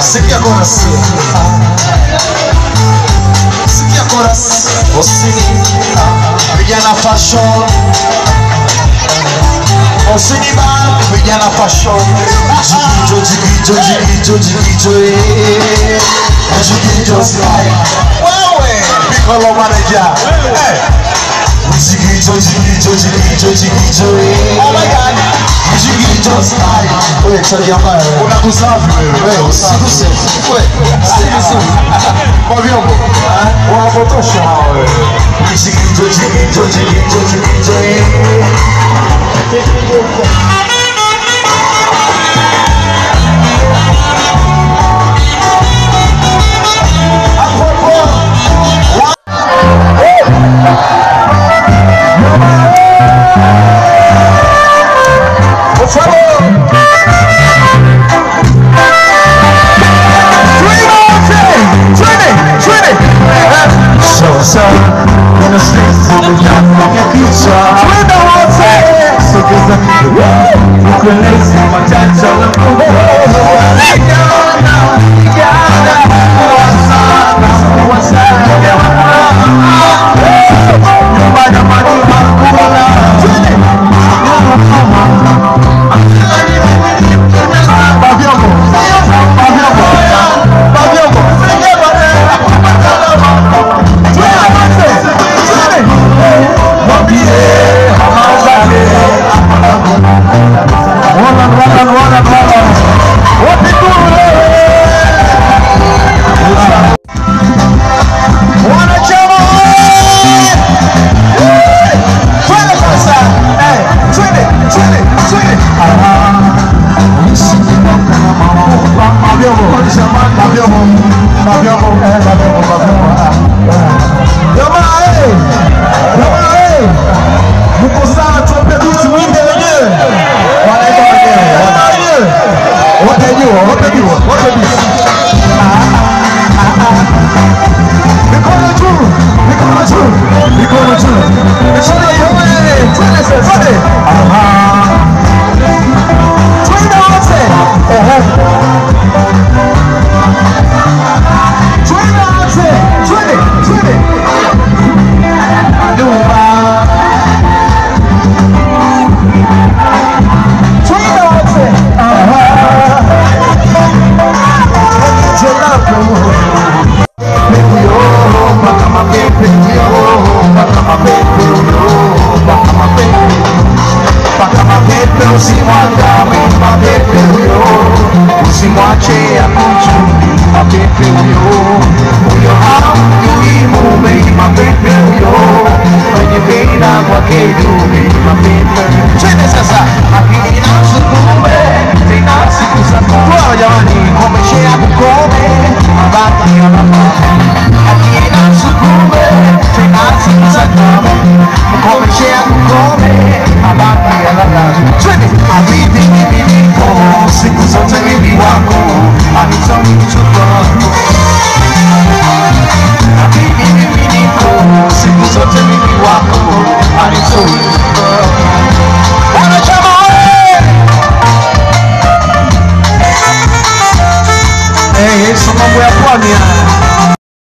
Sikia chorus. Sikia chorus. Você vijana fashion. Osiniba vijana fashion. Jigijo jigijo jigijo jigijo eh. Jigijo style. Wewe Piccolo manager. Eh. Jigijo jigijo jigijo jigijo eh. Oh my god. Jigijo style. Wewe chali ambaye unakusafi wewe. Wewe usiguse. Wewe usiguse. Kwa vyombo. Wanapotosha hao wewe. Jigijo on the streets and jump like a teacher. We know what's up. So give them the Brooklyn is my. ọmọ bàbí ọmọ bàbí ọmọ ẹ bàbí ọmọ bàbí ọmọ ẹ. yọba ayé yọba ayé bukusa tó pẹ̀lú tìmí dèrè dèrè wọ́n ayé wọ́n ayé wọ́n ayé wọ́n ayé wọ́n ayé wọ́n ayé wọ́n ayé. feel your